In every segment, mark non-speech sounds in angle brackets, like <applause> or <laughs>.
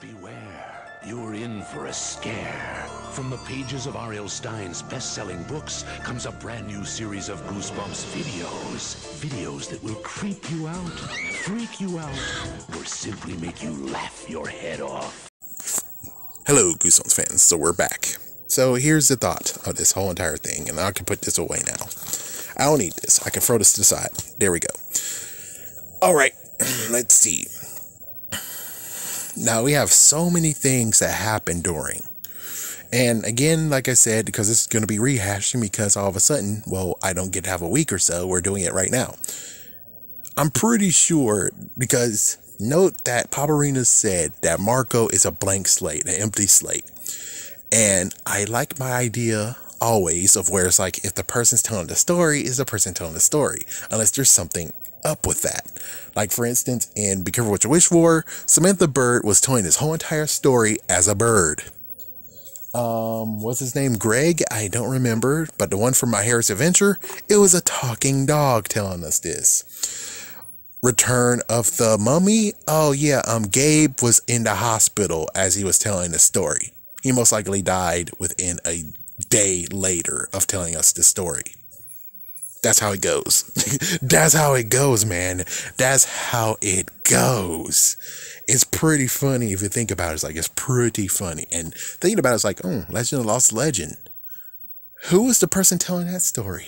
Beware, you're in for a scare. From the pages of R.L. Stine's best-selling books comes a brand new series of Goosebumps videos. Videos that will creep you out, freak you out, or simply make you laugh your head off. Hello, Goosebumps fans. So we're back. So here's the thought of this whole entire thing, and I can put this away now. I don't need this. I can throw this to the side. There we go. All right, <clears throat> let's see. Now we have so many things that happen during. And again, like I said, because this is going to be rehashing because all of a sudden, well, I don't get to have a week or so. We're doing it right now. I'm pretty sure because note that Paparina said that Marco is a blank slate, an empty slate. And I like my idea always of where it's like if the person's telling the story, is the person telling the story, unless there's something up with that. Like for instance, in Be Careful What You Wish For, Samantha Byrd was telling his whole entire story as a bird. Um, what's his name? Greg? I don't remember, but the one from My Hairiest Adventure, it was a talking dog telling us this. Return of the Mummy? Oh yeah, um, Gabe was in the hospital as he was telling the story. He most likely died within a day later of telling us the story. That's how it goes. <laughs> That's how it goes, man. That's how it goes. It's pretty funny if you think about it. It's like it's pretty funny. And thinking about it, it's like, oh, Legend of Lost Legend. Who is the person telling that story?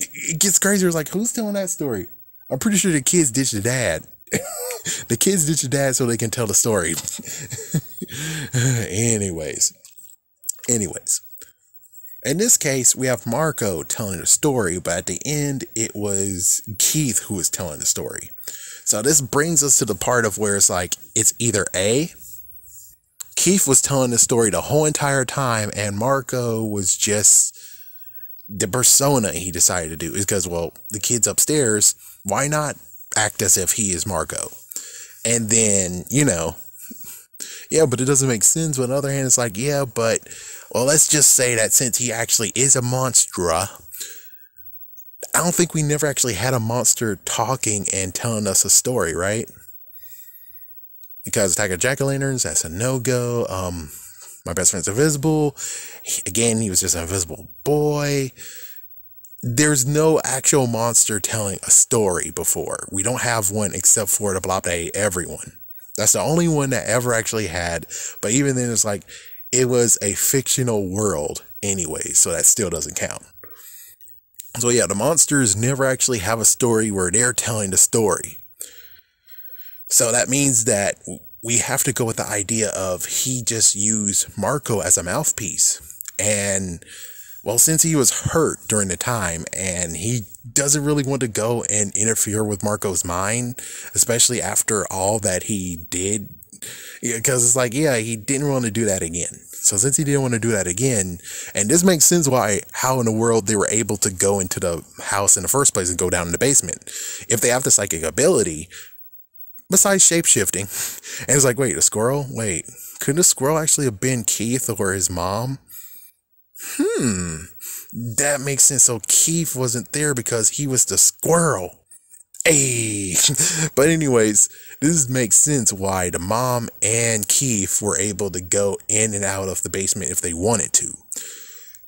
It gets crazier. It's like, who's telling that story? I'm pretty sure the kids ditched the dad. <laughs> the kids ditched the dad so they can tell the story. <laughs> anyways, anyways, in this case, we have Marco telling the story, but at the end, it was Keith who was telling the story. So this brings us to the part of where it's like, it's either A, Keith was telling the story the whole entire time, and Marco was just the persona he decided to do. Is because, well, the kid's upstairs, why not act as if he is Marco? And then, you know, <laughs> yeah, but it doesn't make sense. But on the other hand, it's like, yeah, but well, let's just say that since he actually is a monster, I don't think we never actually had a monster talking and telling us a story, right? Because Attack of Jack o' Lanterns, that's a no go. Um, my best friend's invisible. He, again, he was just an invisible boy. There's no actual monster telling a story before. We don't have one except for the Blob That Ate Everyone. That's the only one that ever actually had. But even then, it's like it was a fictional world anyway, so that still doesn't count. So yeah, the monsters never actually have a story where they're telling the story. So that means that we have to go with the idea of he just used Marco as a mouthpiece. And well, since he was hurt during the time and he doesn't really want to go and interfere with Marco's mind, especially after all that he did because it's like, yeah, he didn't want to do that again. So since he didn't want to do that again, and this makes sense why how in the world they were able to go into the house in the first place and go down in the basement. If they have the psychic ability, besides shape shifting, <laughs> and it's like, wait, a squirrel? Wait, couldn't a squirrel actually have been Keith or his mom? Hmm, that makes sense. So Keith wasn't there because he was the squirrel. Hey, <laughs> but anyways, this makes sense why the mom and Keith were able to go in and out of the basement if they wanted to.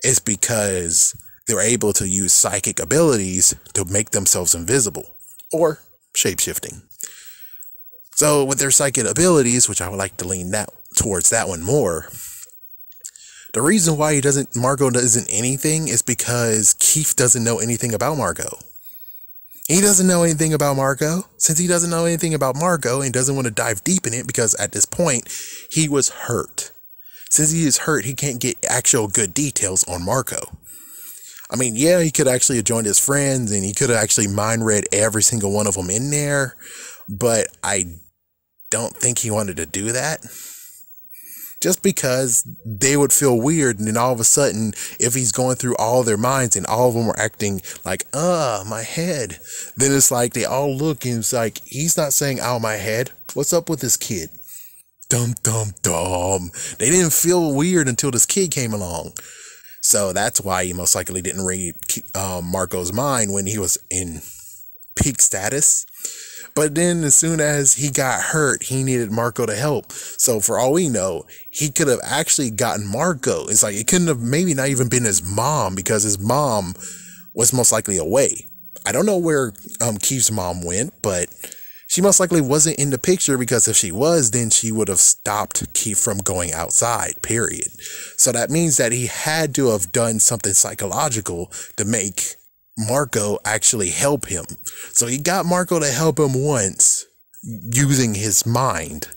It's because they were able to use psychic abilities to make themselves invisible or shapeshifting. So with their psychic abilities, which I would like to lean that towards that one more, the reason why he doesn't Marco doesn't anything is because Keith doesn't know anything about Marco. He doesn't know anything about Marco. Since he doesn't know anything about Marco and doesn't want to dive deep in it because at this point he was hurt. Since he is hurt, he can't get actual good details on Marco. I mean, yeah, he could actually have joined his friends and he could have actually mind read every single one of them in there, but I don't think he wanted to do that just because they would feel weird. And then all of a sudden, if he's going through all their minds and all of them are acting like, uh, my head, then it's like they all look and it's like, he's not saying, ow, my head. What's up with this kid? Dum, dum, dum. They didn't feel weird until this kid came along. So that's why he most likely didn't read um, Marco's mind when he was in peak status. But then, as soon as he got hurt, he needed Marco to help. So, for all we know, he could have actually gotten Marco. It's like it couldn't have maybe not even been his mom because his mom was most likely away. I don't know where um, Keith's mom went, but she most likely wasn't in the picture because if she was, then she would have stopped Keith from going outside, period. So that means that he had to have done something psychological to make Marco actually help him. So he got Marco to help him once using his mind.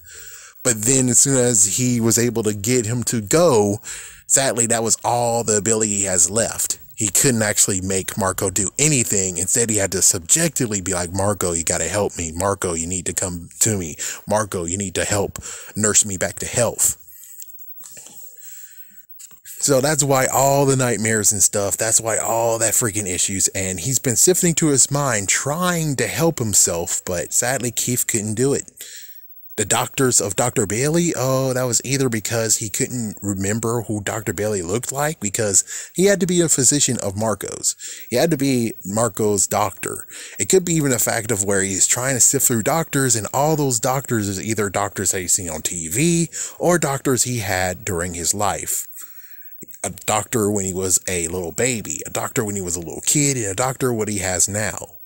But then as soon as he was able to get him to go, sadly, that was all the ability he has left. He couldn't actually make Marco do anything. Instead, he had to subjectively be like, Marco, you got to help me. Marco, you need to come to me. Marco, you need to help nurse me back to health. So that's why all the nightmares and stuff, that's why all that freaking issues. And he's been sifting through his mind trying to help himself, but sadly, Keith couldn't do it. The doctors of Dr. Bailey, oh, that was either because he couldn't remember who Dr. Bailey looked like, because he had to be a physician of Marco's. He had to be Marco's doctor. It could be even a fact of where he's trying to sift through doctors, and all those doctors is either doctors that he's seen on TV or doctors he had during his life a doctor when he was a little baby, a doctor when he was a little kid, and a doctor what he has now.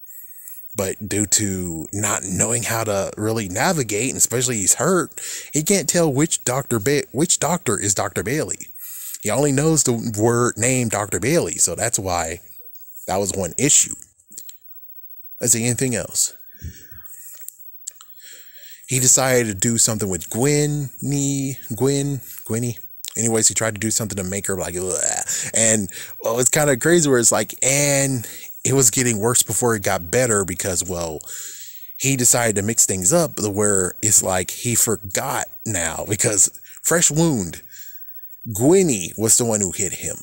But due to not knowing how to really navigate, and especially he's hurt, he can't tell which doctor ba- which doctor is Dr. Bailey. He only knows the word name Dr. Bailey, so that's why that was one issue. Let's see anything else. He decided to do something with Gwen, Gwen, Gwenny, anyways, he tried to do something to make her like, and well, it's kind of crazy where it's like, and it was getting worse before it got better because, well, he decided to mix things up where it's like he forgot now because fresh wound, Gwenny was the one who hit him.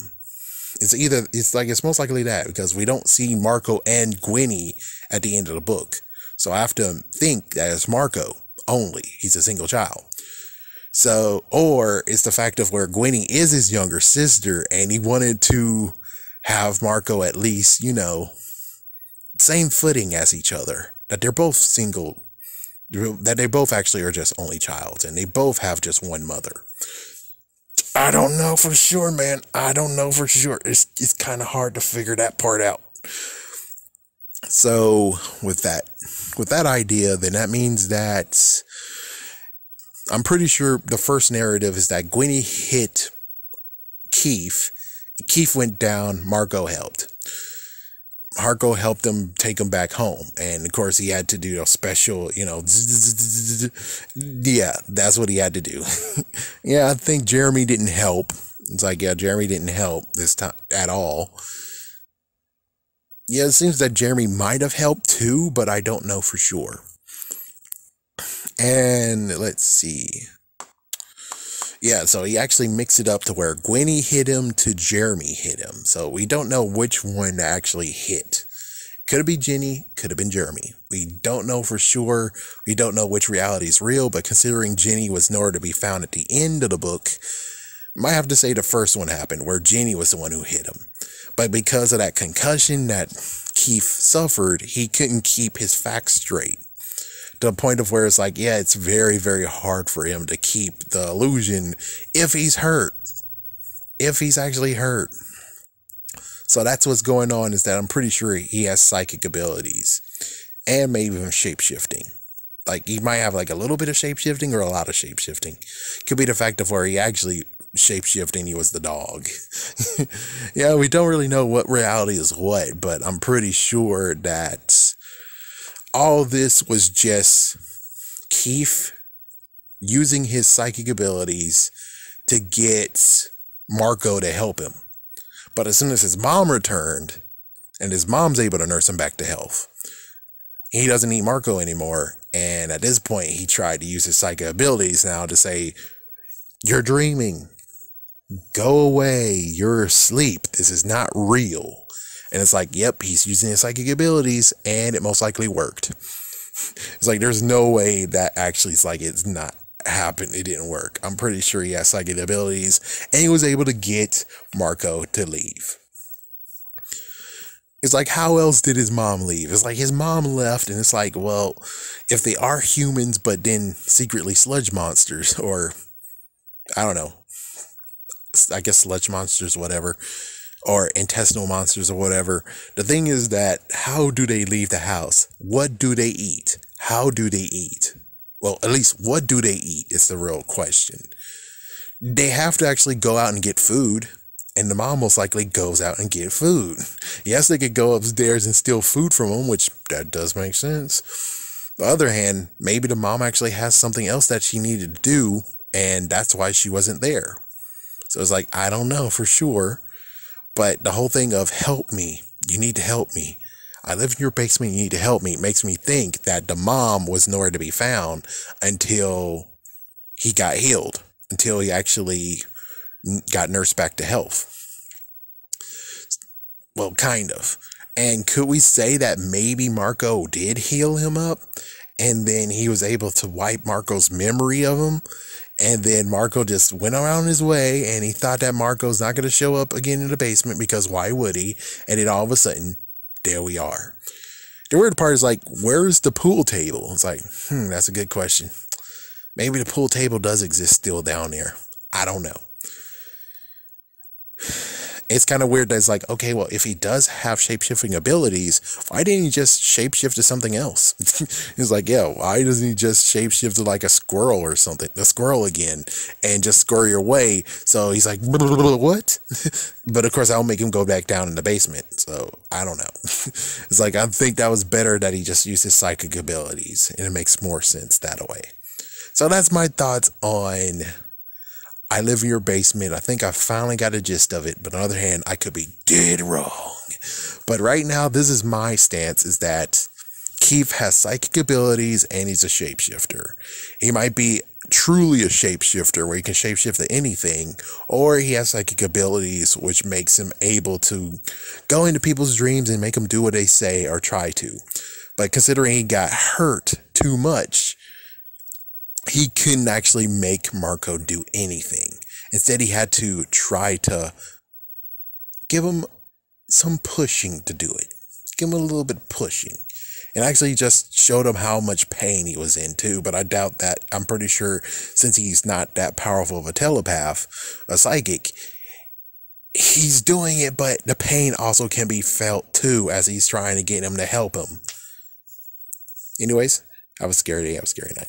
It's either, it's like, it's most likely that because we don't see Marco and Gwenny at the end of the book. So I have to think that it's Marco only. He's a single child. So, or it's the fact of where Gwenny is his younger sister and he wanted to have Marco at least, you know, same footing as each other. That they're both single, that they both actually are just only childs and they both have just one mother. I don't know for sure, man. I don't know for sure. It's it's kind of hard to figure that part out. So, with that with that idea, then that means that I'm pretty sure the first narrative is that Gwenny hit Keith. Keith went down. Marco helped. Marco helped him take him back home. And of course, he had to do a special, you know, <laughs> yeah, that's what he had to do. <laughs> yeah, I think Jeremy didn't help. It's like, yeah, Jeremy didn't help this time at all. Yeah, it seems that Jeremy might have helped too, but I don't know for sure. And let's see. Yeah, so he actually mixed it up to where Gwenny hit him to Jeremy hit him. So we don't know which one actually hit. Could have been Jenny, could have been Jeremy. We don't know for sure. We don't know which reality is real, but considering Jenny was nowhere to be found at the end of the book, might have to say the first one happened where Jenny was the one who hit him. But because of that concussion that Keith suffered, he couldn't keep his facts straight to point of where it's like, yeah, it's very, very hard for him to keep the illusion if he's hurt, if he's actually hurt. So that's what's going on is that I'm pretty sure he has psychic abilities and maybe even shape shifting. Like he might have like a little bit of shape shifting or a lot of shape shifting. Could be the fact of where he actually shape shifting, he was the dog. <laughs> yeah, we don't really know what reality is what, but I'm pretty sure that all this was just Keith using his psychic abilities to get Marco to help him. But as soon as his mom returned and his mom's able to nurse him back to health, he doesn't need Marco anymore. And at this point, he tried to use his psychic abilities now to say, You're dreaming. Go away. You're asleep. This is not real. And it's like, yep, he's using his psychic abilities and it most likely worked. <laughs> It's like, there's no way that actually is like, it's not happened. It didn't work. I'm pretty sure he has psychic abilities and he was able to get Marco to leave. It's like, how else did his mom leave? It's like his mom left, and it's like, well, if they are humans, but then secretly sludge monsters, or I don't know, I guess sludge monsters, whatever, or intestinal monsters, or whatever. The thing is that how do they leave the house? What do they eat? How do they eat? Well, at least what do they eat is the real question. They have to actually go out and get food and the mom most likely goes out and get food. Yes, they could go upstairs and steal food from them, which that does make sense. The other hand, maybe the mom actually has something else that she needed to do, and that's why she wasn't there. So it's like, I don't know for sure. But the whole thing of help me, you need to help me. I live in your basement, you need to help me, makes me think that the mom was nowhere to be found until he got healed, until he actually got nursed back to health. Well, kind of. And could we say that maybe Marco did heal him up? And then he was able to wipe Marco's memory of him. And then Marco just went around his way and he thought that Marco's not going to show up again in the basement because why would he? And then all of a sudden, there we are. The weird part is like, where's the pool table? It's like, hmm, that's a good question. Maybe the pool table does exist still down there. I don't know it's kind of weird that it's like, okay, well, if he does have shapeshifting abilities, why didn't he just shapeshift to something else? <laughs> He's like, yeah, why doesn't he just shapeshift to like a squirrel or something, a squirrel again, and just scurry away? So he's like, <laughs> what? <laughs> but of course, I'll make him go back down in the basement. So I don't know. it's like, I think that was better that he just used his psychic abilities, and it makes more sense that way. So that's my thoughts on I live in your basement. I think I finally got a gist of it. But on the other hand, I could be dead wrong. But right now, this is my stance is that Keith has psychic abilities and he's a shapeshifter. He might be truly a shapeshifter where he can shapeshift to anything, or he has psychic abilities which makes him able to go into people's dreams and make them do what they say or try to. But considering he got hurt too much, he couldn't actually make Marco do anything. Instead, he had to try to give him some pushing to do it. Give him a little bit pushing. And actually just showed him how much pain he was in too. But I doubt that. I'm pretty sure since he's not that powerful of a telepath, a psychic, he's doing it, but the pain also can be felt too as he's trying to get him to help him. Anyways, have a scary day, have a scary night.